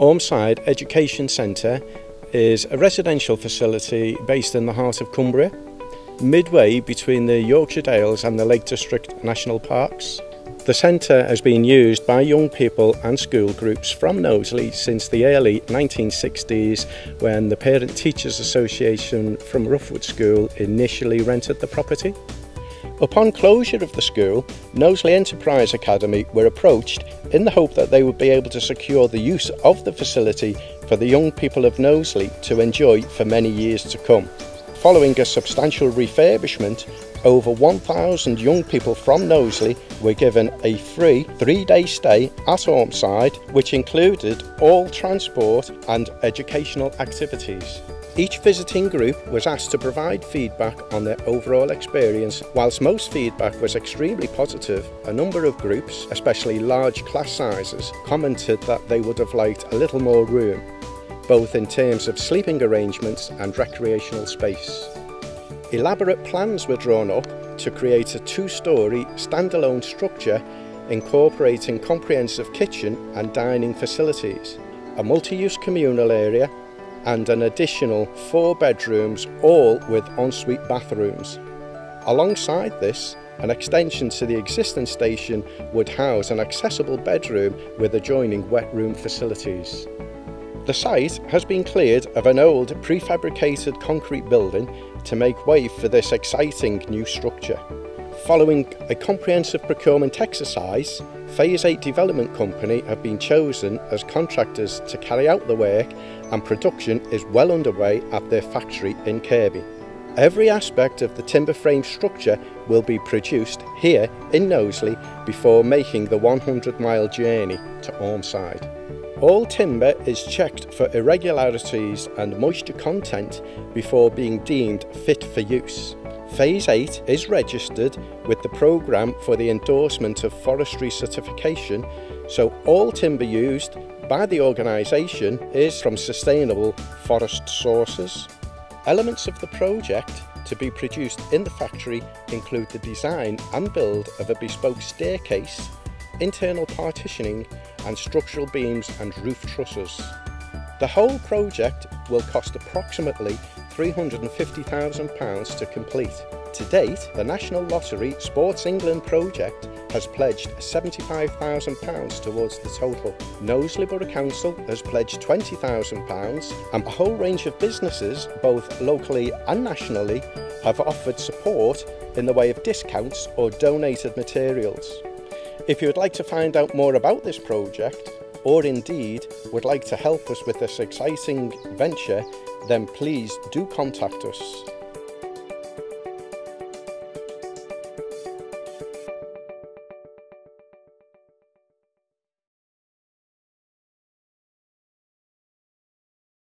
Ormside Education Centre is a residential facility based in the heart of Cumbria, midway between the Yorkshire Dales and the Lake District National Parks. The centre has been used by young people and school groups from Knowsley since the early 1960s when the Parent Teachers Association from Roughwood School initially rented the property. Upon closure of the school, Knowsley Enterprise Academy were approached in the hope that they would be able to secure the use of the facility for the young people of Knowsley to enjoy for many years to come. Following a substantial refurbishment, over 1,000 young people from Knowsley were given a free three-day stay at Ormside, which included all transport and educational activities. Each visiting group was asked to provide feedback on their overall experience. Whilst most feedback was extremely positive, a number of groups, especially large class sizes, commented that they would have liked a little more room, both in terms of sleeping arrangements and recreational space. Elaborate plans were drawn up to create a two-storey standalone structure incorporating comprehensive kitchen and dining facilities, a multi-use communal area and an additional four bedrooms, all with ensuite bathrooms. Alongside this, an extension to the existing station would house an accessible bedroom with adjoining wet room facilities. The site has been cleared of an old prefabricated concrete building to make way for this exciting new structure. Following a comprehensive procurement exercise, Phase 8 Development Company have been chosen as contractors to carry out the work and production is well underway at their factory in Kirkby. Every aspect of the timber frame structure will be produced here in Knowsley before making the 100 mile journey to Ormside. All timber is checked for irregularities and moisture content before being deemed fit for use. Phase 8 is registered with the programme for the endorsement of forestry certification, so all timber used by the organisation is from sustainable forest sources. Elements of the project to be produced in the factory include the design and build of a bespoke staircase, internal partitioning and structural beams and roof trusses. The whole project will cost approximately £350,000 to complete. To date, the National Lottery Sports England project has pledged £75,000 towards the total. Knowsley Borough Council has pledged £20,000 and a whole range of businesses, both locally and nationally, have offered support in the way of discounts or donated materials. If you would like to find out more about this project, or indeed would like to help us with this exciting venture, then please do contact us.